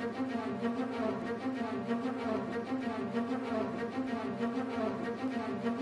Thank you.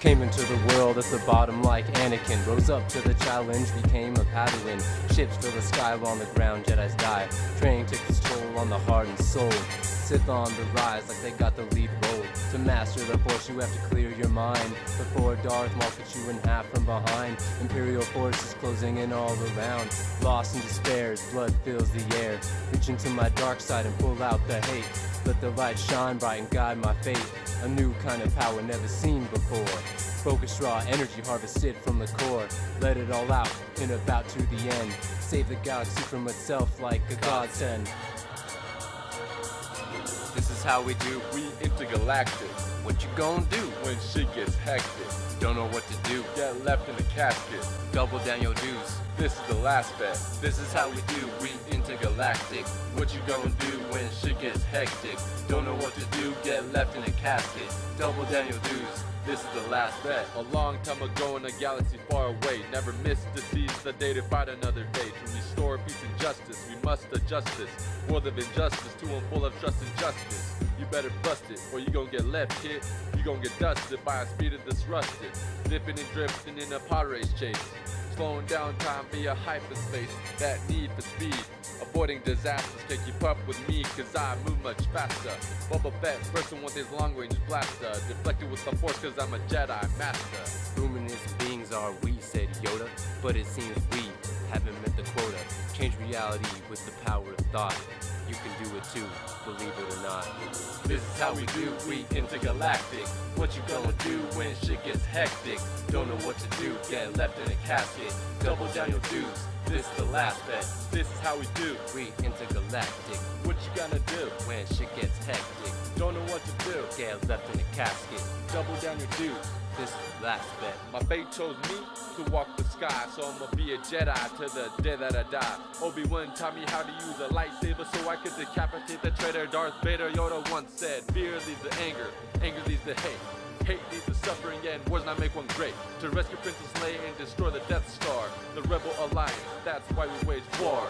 Came into the world at the bottom like Anakin. Rose up to the challenge, became a Padawan. Ships fill the sky while on the ground, Jedi's die. Takes its toll on the heart and soul. Sith on the rise like they got the lead role. To master the force, you have to clear your mind. Before Darth Maul cuts you in half from behind. Imperial forces closing in all around. Lost in despair as blood fills the air. Reach into my dark side and pull out the hate. Let the light shine bright and guide my fate. A new kind of power never seen before. Focus raw energy harvested from the core. Let it all out and about to the end. Save the galaxy from itself like a godsend. How we do. We intergalactic What you gonna do? when shit gets hectic. Don't know what to do. Get left in a casket. Double down your dues. This is the last bet. This is how we do. We intergalactic. What you gonna do when shit gets hectic? Don't know what to do, get left in a casket. Double down your dues. This is the last bet. A long time ago in a galaxy far away, never missed to seize the day to fight another day. To restore peace and justice, we must adjust this world of injustice to one full of trust and justice. You better bust it, or you gon' get left, kid. You gon' get dusted by a speed that's rusted. Dipping and drifting in a pod race chase. Slowing down time via hyperspace, that need for speed. Avoiding disasters can keep up with me, cause I move much faster. Boba Fett, person with his long range blaster. Deflected with the force, cause I'm a Jedi master. Luminous beings are we, said Yoda. But it seems we haven't met the quota. Change reality with the power of thought. You can do it too, believe it or not. This is how we do, we intergalactic. What you gonna do when shit gets hectic? Don't know what to do, get left in a casket. Double down your dues, this is the last bet. This is how we do, We intergalactic. what you gonna do? When shit gets hectic, Don't know what to do, get left in the casket. double down your dues. This last bet. My fate chose me to walk the sky, so I'ma be a Jedi to the day that I die. Obi-Wan taught me how to use a lightsaber so I could decapitate the traitor Darth Vader. Yoda once said, fear leads to anger, anger leads to hate. Hate leads to suffering and wars not make one great. To rescue Princess Leia and destroy the Death Star, the Rebel Alliance, that's why we wage war.